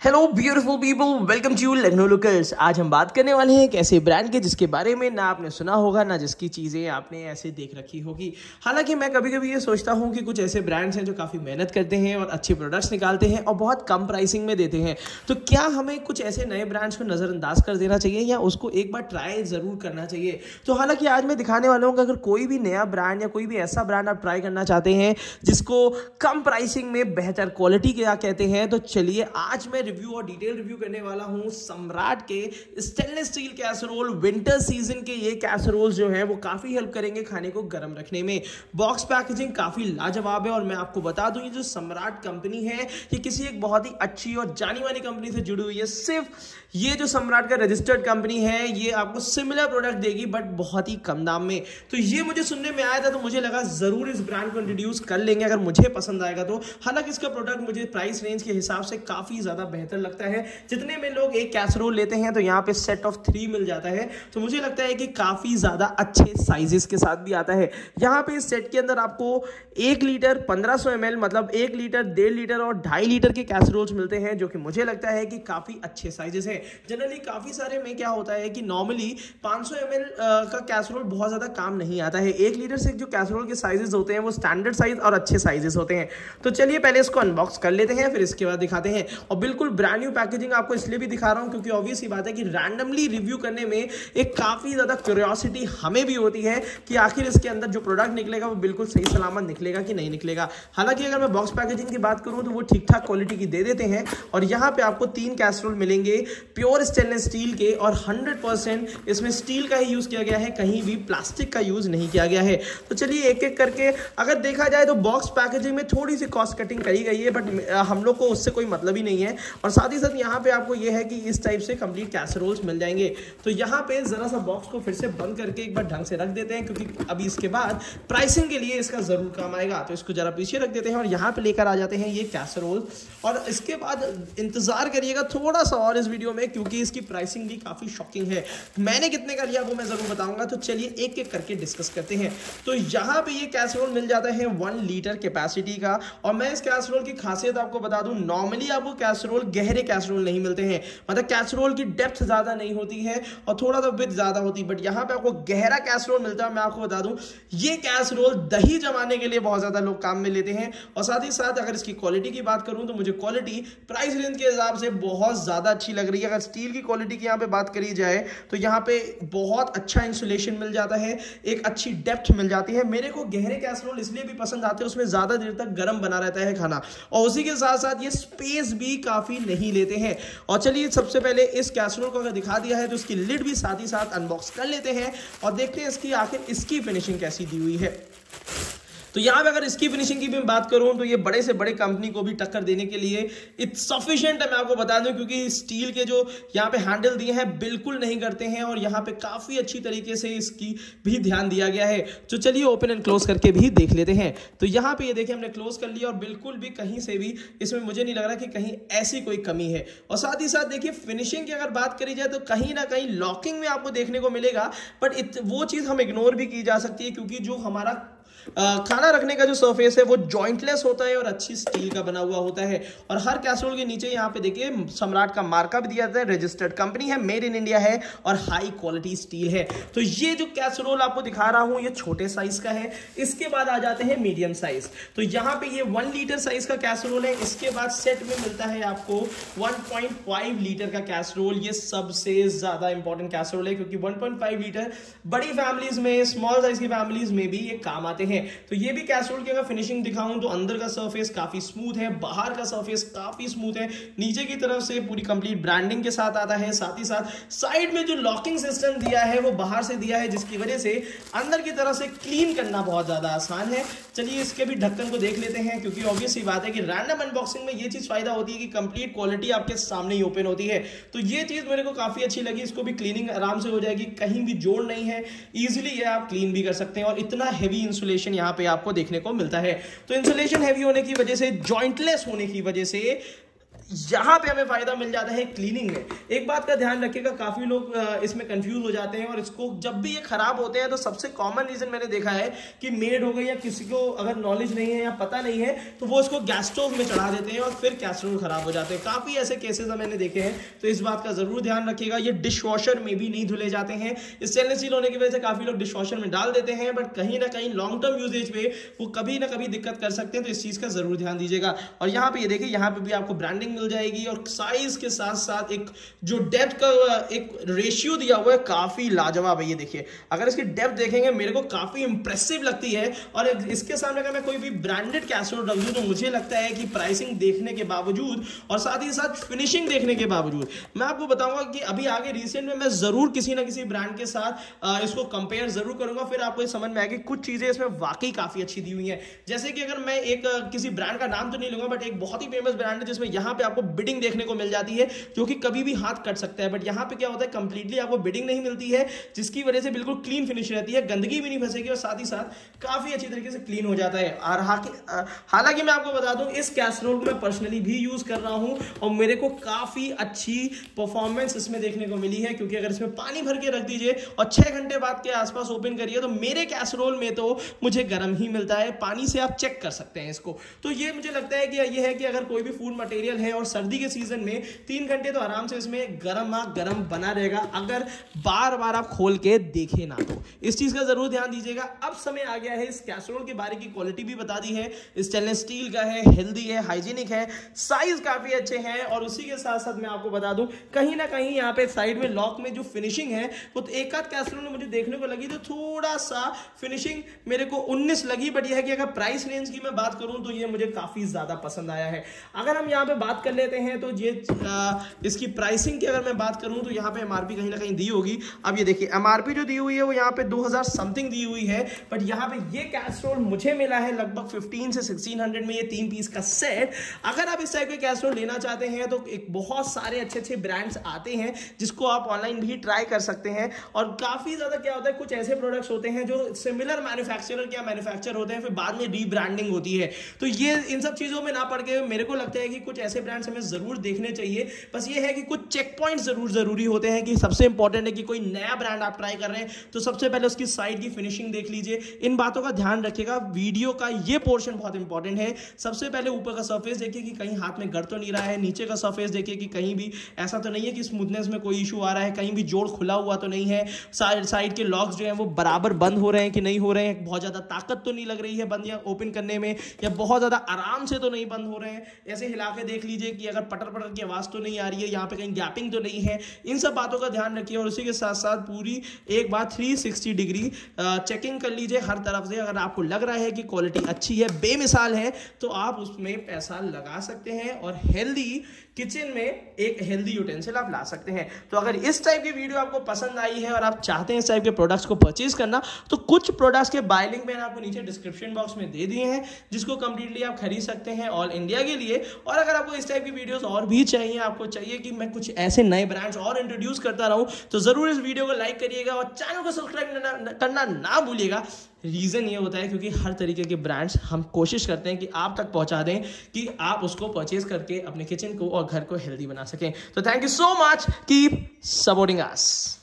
Hello beautiful people welcome to Lucknow lookers आज हम बात करने वाले हैं एक ऐसे ब्रांड के जिसके बारे में ना आपने सुना होगा, ना जिसकी चीज़ें आपने ऐसे देख रखी होगी। हालाँकि मैं कभी कभी ये सोचता हूँ कि कुछ ऐसे ब्रांड्स हैं जो काफ़ी मेहनत करते हैं और अच्छे प्रोडक्ट्स निकालते हैं और बहुत कम प्राइसिंग में देते हैं। तो क्या हमें कुछ ऐसे नए ब्रांड्स को नज़रअंदाज कर देना चाहिए या उसको एक बार ट्राई ज़रूर करना चाहिए? तो हालाँकि आज मैं दिखाने वाला हूँ कि अगर कोई भी नया ब्रांड या कोई भी ऐसा ब्रांड आप ट्राई करना चाहते हैं जिसको कम प्राइसिंग में बेहतर क्वालिटी क्या कहते हैं तो चलिए आज मैं रिव्यू और डिटेल रिव्यू करने वाला हूँ, सम्राट के stainless steel casserole winter season के ये कैसरोल जो है, वो काफ़ी हेल्प करेंगे खाने को गर्म रखने में। बॉक्स पैकेजिंग काफ़ी लाजवाब है और मैं आपको बता दूँ, ये जो सम्राट कंपनी है, ये किसी एक बहुत ही अच्छी और जानी मानी कंपनी से जुड़ी हुई है। सिर्फ़ ये जो सम्राट का रजिस्टर्ड कंपनी है, ये आपको सिमिलर प्रोडक्ट देगी बट बहुत ही कम दाम में। तो ये मुझे सुनने में आया था तो मुझे लगा ज़रूर इस ब्रांड को इंट्रोड्यूस कर लेंगे, अगर मुझे पसंद आएगा तो। हालाँकि इसका प्रोडक्ट मुझे प्राइस रेंज के हिसाब से काफ़ी ज़्यादा बेहतर लगता है। जितने में लोग एक कैसरोल लेते हैं तो यहाँ पे सेट ऑफ़ थ्री मिल जाता है। तो मुझे लगता है कि काफ़ी ज़्यादा अच्छे साइजेस के साथ भी आता है। यहाँ पे इस सेट के अंदर आपको एक लीटर पंद्रह सौ मतलब एक लीटर डेढ़ लीटर और ढाई लीटर के कैसरोल्स मिलते हैं, जो कि मुझे लगता है कि काफ़ी अच्छे साइजेस हैं। जनरली काफ़ी सारे में क्या होता है कि नॉर्मली 500 सौ का कैसरोल बहुत ज़्यादा काम नहीं आता है। एक लीटर से जो कैसरोल के साइजेस होते हैं, वो स्टैंडर्ड साइज़ और अच्छे साइजेस होते हैं। तो चलिए पहले इसको अनबॉक्स कर लेते हैं, फिर इसके बाद दिखाते हैं। और बिल्कुल ब्रांड न्यू पैकेजिंग आपको इसलिए भी दिखा रहा हूँ क्योंकि ऑब्वियस ही बात है कि रैंडमली रिव्यू करने में एक काफ़ी ज़्यादा क्यूरियोसिटी हमें भी होती है कि आखिर इसके अंदर जो प्रोडक्ट निकलेगा वो बिल्कुल सही सलामत निकलेगा कि नहीं निकलेगा। हालाँकि अगर मैं बॉक्स पैकेजिंग की बात करूँ तो वो ठीक ठाक क्वालिटी की दे देते हैं और यहाँ पे आपको तीन कैसरोल मिलेंगे प्योर स्टेनलेस स्टील के और हंड्रेड इसमें स्टील का ही यूज़ किया गया है, कहीं भी प्लास्टिक का यूज़ नहीं किया गया है। तो चलिए एक एक करके अगर देखा जाए तो बॉक्स पैकेजिंग में थोड़ी सी कॉस्ट कटिंग करी गई है बट हम लोग को उससे कोई मतलब ही नहीं है। और साथ ही साथ यहाँ पे आपको ये है कि इस टाइप से कंप्लीट कैसरोल्स मिल जाएँगे। तो यहाँ पे ज़रा सा बॉक्स को फिर से बंद करके एक बार ढंग से रख देते हैं, क्योंकि अभी इसके बाद प्राइसिंग के लिए इसका ज़रूर काम आएगा। तो इसको ज़रा पीछे रख देते हैं और यहाँ पे लेकर आ जाते हैं ये कैसरोल और इसके बाद इंतज़ार करिएगा थोड़ा सा और इस वीडियो में, क्योंकि इसकी प्राइसिंग भी काफ़ी शॉकिंग है। मैंने कितने का लिया वो मैं ज़रूर बताऊँगा। तो चलिए एक एक करके डिस्कस करते हैं। तो यहाँ पे ये कैसरोल मिल जाता है वन लीटर कैपेसिटी का। और मैं इस कैसरोल की खासियत आपको बता दूँ नॉर्मली आपको कैसरोल गहरे कैसरोल नहीं मिलते हैं। मतलब कैसरोल की डेप्थ ज़्यादा नहीं होती है और थोड़ा सा विथ ज़्यादा होती है। बट यहाँ पे आपको गहरा कैसरोल मिलता है, मैं आपको बता दूँ, ये कैसरोल दही जमाने के लिए बहुत ज़्यादा लोग काम में लेते हैं। और साथ ही साथ अगर इसकी क्वालिटी की बात करूँ तो मुझे क्वालिटी प्राइस रेंज के हिसाब से बहुत ज़्यादा अच्छी लग रही है। अगर स्टील की क्वालिटी की यहाँ पे बात करी जाए तो यहाँ पे बहुत अच्छा इंसुलेशन मिल जाता है, एक अच्छी डेप्थ मिल जाती है। मेरे को गहरे कैसरोल इसलिए भी पसंद आते हैं, उसमें ज़्यादा देर तक गर्म बना रहता है खाना। और उसी के साथ साथ ये स्पेस भी काफ़ी नहीं लेते हैं। और चलिए सबसे पहले इस कैसरोल को अगर दिखा दिया है तो इसकी लिड भी साथ ही साथ अनबॉक्स कर लेते हैं और देखते हैं इसकी आखिर इसकी फिनिशिंग कैसी दी हुई है। तो यहाँ पे अगर इसकी फिनिशिंग की भी बात करूँ तो ये बड़े से बड़े कंपनी को भी टक्कर देने के लिए इट्स सफिशियंट है, मैं आपको बता दूँ, क्योंकि स्टील के जो यहाँ पे हैंडल दिए हैं, बिल्कुल नहीं करते हैं, और यहाँ पे काफ़ी अच्छी तरीके से इसकी भी ध्यान दिया गया है। तो चलिए ओपन एंड क्लोज करके भी देख लेते हैं। तो यहाँ पे ये देखिए, हमने क्लोज कर लिया, और बिल्कुल भी कहीं से भी इसमें मुझे नहीं लग रहा कि कहीं ऐसी कोई कमी है। और साथ ही साथ देखिए फिनिशिंग की अगर बात करी जाए तो कहीं ना कहीं लॉकिंग में आपको देखने को मिलेगा बट वो चीज़ हम इग्नोर भी की जा सकती है, क्योंकि जो हमारा खाना रखने का जो सरफेस है, वो जॉइंटलेस होता है और अच्छी स्टील का बना हुआ होता है। और हर कैसरोल के नीचे यहाँ पे देखिए, सम्राट का मार्का भी दिया जाता है रजिस्टर्ड कंपनी है मेड इन इंडिया है और हाई क्वालिटी स्टील है। तो ये जो कैसरोल आपको दिखा रहा हूँ, ये छोटे साइज़ का है। इसके बाद आ जाते हैं मीडियम साइज़ तो यहाँ पे ये वन लीटर साइज़ का कैसरोल है। इसके बाद सेट में मिलता है आपको 1.5 लीटर का कैसरोल ये सबसे ज़्यादा इंपॉर्टेंट कैसरोल है, क्योंकि 1.5 लीटर बड़ी फैमिलीज़ में स्मॉल साइज़ की फैमिलीज़ में भी ये काम आते हैं। तो ये भी कैसरोल की अगर फिनिशिंग दिखाऊँ तो अंदर का सरफेस काफ़ी स्मूथ है, बाहर का सरफेस काफ़ी स्मूथ है। नीचे की तरफ़ से पूरी कंप्लीट ब्रांडिंग के साथ आता है, साथ ही साथ साइड में जो लॉकिंग सिस्टम दिया है वो बाहर से दिया है, जिसकी वजह से अंदर की तरफ़ से क्लीन करना बहुत ज़्यादा आसान है। चलिए इसके भी ढक्कन को देख लेते हैं, क्योंकि ऑब्वियस ही बात है कि रैंडम अनबॉक्सिंग में ये चीज़ फ़ायदा होती है कि कंप्लीट क्वालिटी आपके सामने ही ओपन होती है। तो ये चीज़ मेरे को काफ़ी अच्छी लगी, इसको भी क्लीनिंग आराम से हो जाएगी, कहीं भी जोड़ नहीं है इजिली ये आप क्लीन भी कर सकते हैं और इतना हैवी इंसुलेशन इंसुलेशन यहाँ पे आपको देखने को मिलता है। तो इंसुलेशन हैवी होने की वजह से ज्वाइंटलेस होने की वजह से यहाँ पे हमें फ़ायदा मिल जाता है क्लीनिंग में। एक बात का ध्यान रखिएगा, काफ़ी लोग इसमें कंफ्यूज हो जाते हैं और इसको जब भी ये खराब होते हैं तो सबसे कॉमन रीजन मैंने देखा है कि मेड हो गई या किसी को अगर नॉलेज नहीं है या पता नहीं है तो वो इसको गैस स्टोव में चढ़ा देते हैं और फिर कैसरोल खराब हो जाते हैं। काफ़ी ऐसे केसेस मैंने देखे हैं तो इस बात का ज़रूर ध्यान रखिएगा। ये डिश वॉशर में भी नहीं धुले जाते हैं। स्टेनलेस स्टील होने की वजह से काफ़ी लोग डिश वॉशर में डाल देते हैं बट कहीं ना कहीं लॉन्ग टर्म यूजेज में वो कभी ना कभी दिक्कत कर सकते हैं तो इस चीज़ का ज़रूर ध्यान दीजिएगा। और यहाँ पे ये देखिए, यहाँ पे भी आपको ब्रांडिंग मिल जाएगी और साइज़ के साथ साथ एक जो डेप्थ का, एक रेशियो दिया हुआ है, काफ़ी लाजवाब है। ये देखिए, अगर इसकी डेप्थ देखेंगे, मेरे को काफ़ी इंप्रेसिव लगती है और इसके सामने अगर मैं कोई भी ब्रांडेड कैसरोल रख दूँ तो मुझे लगता है कि प्राइसिंग देखने के बावजूद और साथ ही साथ फिनिशिंग देखने के बावजूद, मैं आपको बताऊँगा कि अभी आगे रिसेंट में मैं ज़रूर किसी ना किसी ब्रांड के साथ इसको कंपेयर ज़रूर करूँगा। फिर आपको समझ में आएगी, कुछ चीज़ें इसमें वाकई काफ़ी अच्छी दी हुई है। जैसे कि अगर मैं एक, किसी ब्रांड का नाम तो नहीं लूँगा बट एक बहुत ही फ़ेमस ब्रांड है जिसमें यहाँ पे आपको बिडिंग देखने को मिल जाती है, जो कि कभी भी हाथ कट सकता है। बट यहाँ पे क्या होता है कंप्लीटली आपको बिडिंग नहीं मिलती है, जिसकी वजह से बिल्कुल क्लीन फिनिश रहती है, गंदगी भी नहीं फंसेगी और साथ ही साथ काफ़ी अच्छी तरीके से क्लीन हो जाता है। और हालाँकि मैं आपको बता दूँ, इस कैसरोल को मैं पर्सनली भी यूज़ कर रहा हूँ और मेरे को काफ़ी अच्छी परफॉर्मेंस इसमें देखने को मिली है, क्योंकि अगर इसमें पानी भर के रख दीजिए और छह घंटे बाद के आसपास ओपन करिए तो मेरे कैसरोल में तो मुझे गर्म ही मिलता है। पानी से आप चेक कर सकते हैं इसको। तो ये मुझे लगता है कि ये है कि अगर कोई भी फ़ूड मटेरियल है और सर्दी के सीज़न में तीन घंटे तो आराम से इसमें गर्म गर्म बना रहेगा, अगर बार बार आप खोल के देखे ना तो। इस चीज़ का ज़रूर ध्यान दीजिएगा। अब समय आ गया है इस कैसरोल के बारे की क्वालिटी भी बता दी है। स्टेनलेस स्टील का है हेल्दी है हाइजीनिक है साइज़ काफ़ी अच्छे हैं और उसी के साथ साथ मैं आपको बता दूँ, कहीं ना कहीं यहाँ पे साइड में लॉक में जो फिनिशिंग है, वो तो एक आध कैसरोल में मुझे देखने को लगी तो थोड़ा सा फिनिशिंग मेरे को 19 लगी बट यह है कि अगर प्राइस रेंज की मैं बात करूँ तो ये मुझे काफ़ी ज़्यादा पसंद आया है। अगर हम यहाँ पे बात कर लेते हैं तो ये इसकी प्राइसिंग की अगर मैं बात करूँ तो यहाँ पे एमआरपी कहीं ना कहीं दी होगी। अब ये देखिए एमआरपी जो दी हुई है, वो यहाँ पे 2000 समथिंग दी हुई है बट यहाँ पे ये कैसरोल मुझे मिला है लगभग 15 से 1600 में, ये तीन पीस का सेट अगर आप इस टाइप के कैसरोल लेना चाहते हैं तो एक बहुत सारे अच्छे अच्छे ब्रांड्स आते हैं, जिसको आप ऑनलाइन भी ट्राई कर सकते हैं, और काफ़ी ज़्यादा क्या होता है, कुछ ऐसे प्रोडक्ट्स होते हैं जो सिमिलर मैन्युफैक्चरर क्या मैन्युफैक्चर होते हैं, फिर बाद में रीब्रांडिंग होती है। तो ये, इन सब चीज़ों में ना पड़ के मेरे को लगता है कि कुछ ऐसे ब्रांड्स हमें ज़रूर देखने चाहिए। बस ये है कि कुछ चेक पॉइंट ज़रूर ज़रूरी होते हैं कि सबसे इंपॉर्टेंट है कि कोई नया ब्रांड आप ट्राई कर रहे हैं तो सबसे पहले उसकी साइड की फिनिशिंग देख लीजिए। इन बातों का ध्यान रखिएगा वीडियो का ये पोर्शन बहुत इंपॉर्टेंट है। सबसे पहले ऊपर का सर्फेस देखिए कि कहीं हाथ में गड़ तो नहीं रहा है, नीचे का सर्फेस देखिए कि कहीं भी ऐसा तो नहीं है कि स्मूथनेस में कोई इशू आ रहा है, कहीं भी जोड़ खुला हुआ तो नहीं है। साइड के लॉक्स जो है वो बराबर बंद हो रहे हैं कि नहीं हो रहे हैं, बहुत ज़्यादा ताकत तो नहीं लग रही है बंद या ओपन करने में, या बहुत ज़्यादा आराम से तो नहीं बंद हो रहे हैं। ऐसे हिला के देख लीजिए कि अगर पटर पटर की आवाज़ तो नहीं आ रही है, यहाँ पे कहीं गैपिंग तो नहीं है। इन सब बातों का ध्यान रखिए और उसी के साथ साथ पूरी एक बार 360 डिग्री चेकिंग कर लीजिए हर तरफ़ से। अगर आपको लग रहा है कि क्वालिटी अच्छी है, बेमिसाल है तो आप उसमें पैसा लगा सकते हैं और हेल्दी किचन में एक हेल्दी यूटेंसिल आप ला सकते हैं। तो अगर इस टाइप की वीडियो आपको पसंद आई है और आप चाहते हैं इस टाइप के प्रोडक्ट्स को परचेज करना तो कुछ प्रोडक्ट्स के बाय लिंक मैंने आपको नीचे डिस्क्रिप्शन बॉक्स में दे दिए हैं, जिसको कंप्लीटली आप खरीद सकते हैं ऑल इंडिया के लिए। और अगर आपको इस टाइप की वीडियोस और भी चाहिए, आपको चाहिए कि मैं कुछ ऐसे नए ब्रांड्स और इंट्रोड्यूस करता रहूँ तो ज़रूर इस वीडियो को लाइक करिएगा और चैनल को सब्सक्राइब करना ना भूलिएगा। रीज़न ये होता है क्योंकि हर तरीके के ब्रांड्स हम कोशिश करते हैं कि आप तक पहुँचा दें कि आप उसको परचेज करके अपने किचन को और घर को हेल्दी बना सकें। तो thank you so much keep supporting us